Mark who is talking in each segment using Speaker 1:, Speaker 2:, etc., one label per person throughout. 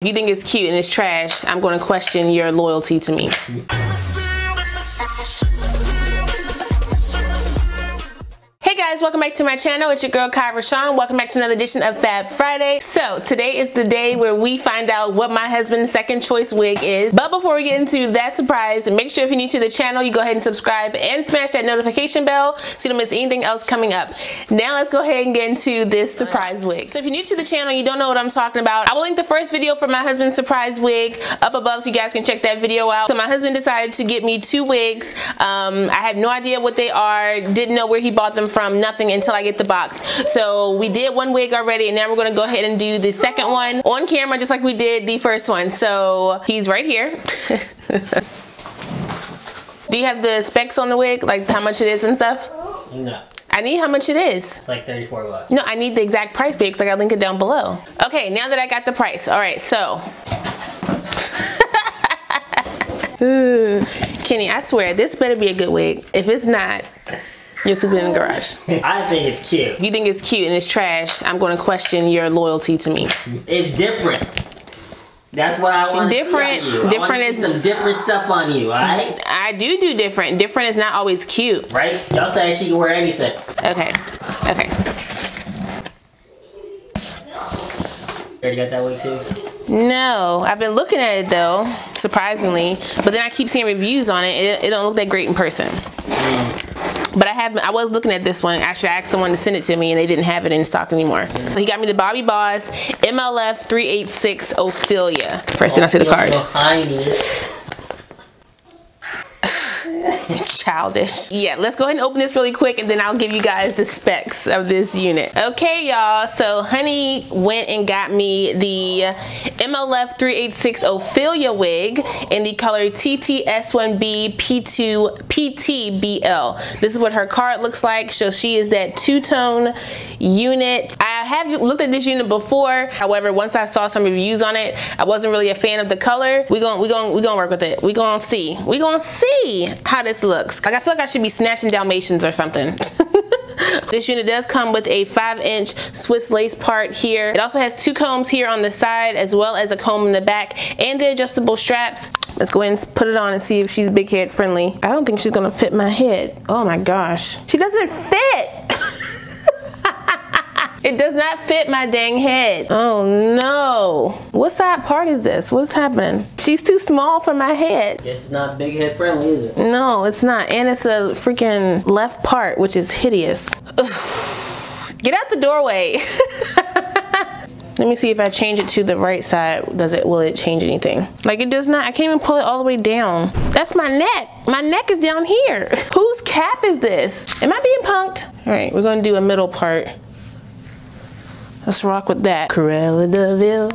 Speaker 1: If you think it's cute and it's trash, I'm going to question your loyalty to me. Guys, welcome back to my channel. It's your girl Kie RaShon. Welcome back to another edition of Fab Friday. So today is the day where we find out what my husband's second choice wig is. But before we get into that surprise, make sure if you're new to the channel, you go ahead and subscribe and smash that notification bell so you don't miss anything else coming up. Now let's go ahead and get into this surprise wig. So if you're new to the channel, you don't know what I'm talking about, I will link the first video for my husband's surprise wig up above so you guys can check that video out. So my husband decided to get me two wigs. Um, I have no idea what they are, didn't know where he bought them from nothing until I get the box. So we did one wig already and now we're gonna go ahead and do the second one on camera just like we did the first one. So he's right here. do you have the specs on the wig? Like how much it is and stuff?
Speaker 2: No.
Speaker 1: I need how much it is.
Speaker 2: It's like 34 bucks.
Speaker 1: No, I need the exact price because I gotta link it down below. Okay, now that I got the price. All right, so. Kenny, I swear, this better be a good wig. If it's not, you're sleeping in the garage.
Speaker 2: I think it's cute.
Speaker 1: You think it's cute and it's trash, I'm going to question your loyalty to me.
Speaker 2: It's different. That's what I want
Speaker 1: different,
Speaker 2: to you.
Speaker 1: Different
Speaker 2: is some different stuff on you, alright?
Speaker 1: I do do different. Different is not always cute.
Speaker 2: Right? Y'all say she can wear anything.
Speaker 1: Okay. Okay.
Speaker 2: You already got that wig too?
Speaker 1: No, I've been looking at it though, surprisingly. But then I keep seeing reviews on it. It, it don't look that great in person. Mm. But I have I was looking at this one. Actually, I asked someone to send it to me and they didn't have it in stock anymore. He got me the Bobbi Boss MLF 386 Ophelia. First, did I oh, see the card? Childish. Yeah, let's go ahead and open this really quick and then I'll give you guys the specs of this unit. Okay, y'all, so honey went and got me the MLF 386 Ophelia wig in the color TTS1B P2 PTBL. This is what her card looks like. So she is that two-tone unit. I have looked at this unit before. However, once I saw some reviews on it, I wasn't really a fan of the color. We're going we going we going to work with it. We're to see. We're to see how this looks. Like I feel like I should be snatching Dalmatians or something. this unit does come with a 5 inch Swiss lace part here. It also has two combs here on the side as well as a comb in the back and the adjustable straps. Let's go ahead and put it on and see if she's big head friendly. I don't think she's gonna fit my head. Oh my gosh. She doesn't fit. It does not fit my dang head. Oh no. What side part is this? What's happening? She's too small for my head.
Speaker 2: Guess it's not big head friendly, is it?
Speaker 1: No, it's not. And it's a freaking left part, which is hideous. Ugh. Get out the doorway. Let me see if I change it to the right side. Does it, will it change anything? Like it does not, I can't even pull it all the way down. That's my neck. My neck is down here. Whose cap is this? Am I being punked? All right, we're gonna do a middle part. Let's rock with that. Cruella de Vil,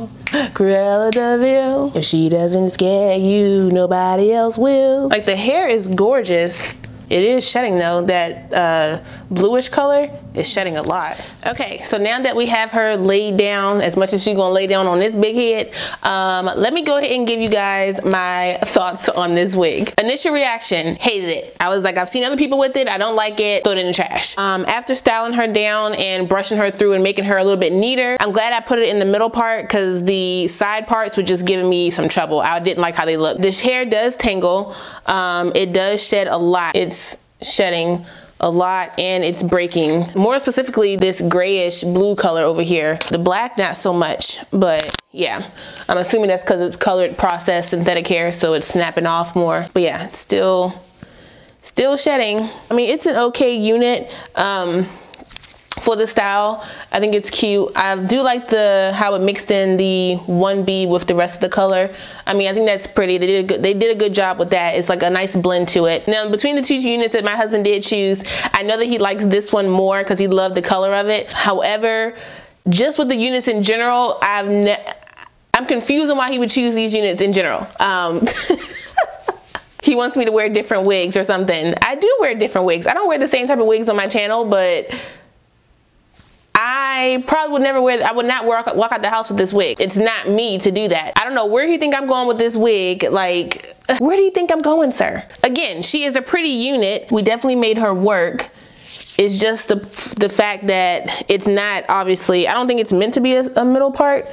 Speaker 1: Cruella de Vil. If she doesn't scare you, nobody else will. Like the hair is gorgeous. It is shedding though, that uh, bluish color is shedding a lot. Okay, so now that we have her laid down as much as she's gonna lay down on this big head, um, let me go ahead and give you guys my thoughts on this wig. Initial reaction, hated it. I was like, I've seen other people with it, I don't like it, throw it in the trash. Um, after styling her down and brushing her through and making her a little bit neater, I'm glad I put it in the middle part because the side parts were just giving me some trouble. I didn't like how they looked. This hair does tangle, um, it does shed a lot. It's shedding a lot and it's breaking. More specifically, this grayish blue color over here. The black, not so much, but yeah. I'm assuming that's because it's colored processed synthetic hair, so it's snapping off more. But yeah, still, still shedding. I mean, it's an okay unit. Um, for the style. I think it's cute. I do like the how it mixed in the 1B with the rest of the color. I mean, I think that's pretty. They did a good, they did a good job with that. It's like a nice blend to it. Now, between the two units that my husband did choose, I know that he likes this one more because he loved the color of it. However, just with the units in general, I've I'm confused on why he would choose these units in general. Um, he wants me to wear different wigs or something. I do wear different wigs. I don't wear the same type of wigs on my channel, but I probably would never wear, I would not walk, walk out the house with this wig. It's not me to do that. I don't know where you think I'm going with this wig. Like, where do you think I'm going, sir? Again, she is a pretty unit. We definitely made her work. It's just the, the fact that it's not obviously, I don't think it's meant to be a, a middle part.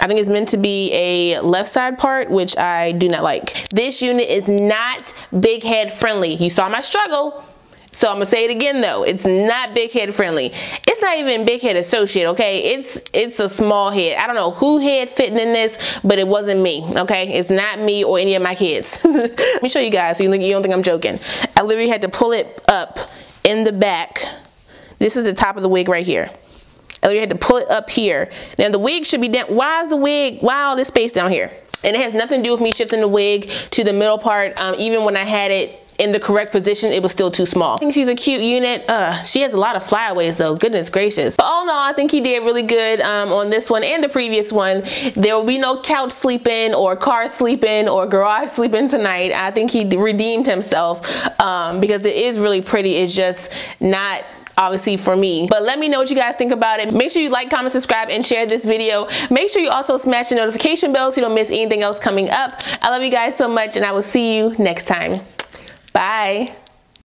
Speaker 1: I think it's meant to be a left side part, which I do not like. This unit is not big head friendly. You saw my struggle. So I'm gonna say it again though, it's not big head friendly. It's not even big head associate, okay? It's it's a small head. I don't know who head fitting in this, but it wasn't me, okay? It's not me or any of my kids. Let me show you guys so you, you don't think I'm joking. I literally had to pull it up in the back. This is the top of the wig right here. I literally had to pull it up here. Now the wig should be down. Why is the wig, why all this space down here? And it has nothing to do with me shifting the wig to the middle part. Um, even when I had it in the correct position, it was still too small. I think she's a cute unit. Uh, she has a lot of flyaways though, goodness gracious. But all in all, I think he did really good um, on this one and the previous one. There will be no couch sleeping or car sleeping or garage sleeping tonight. I think he redeemed himself um, because it is really pretty. It's just not obviously for me. But let me know what you guys think about it. Make sure you like, comment, subscribe, and share this video. Make sure you also smash the notification bell so you don't miss anything else coming up. I love you guys so much and I will see you next time. Bye.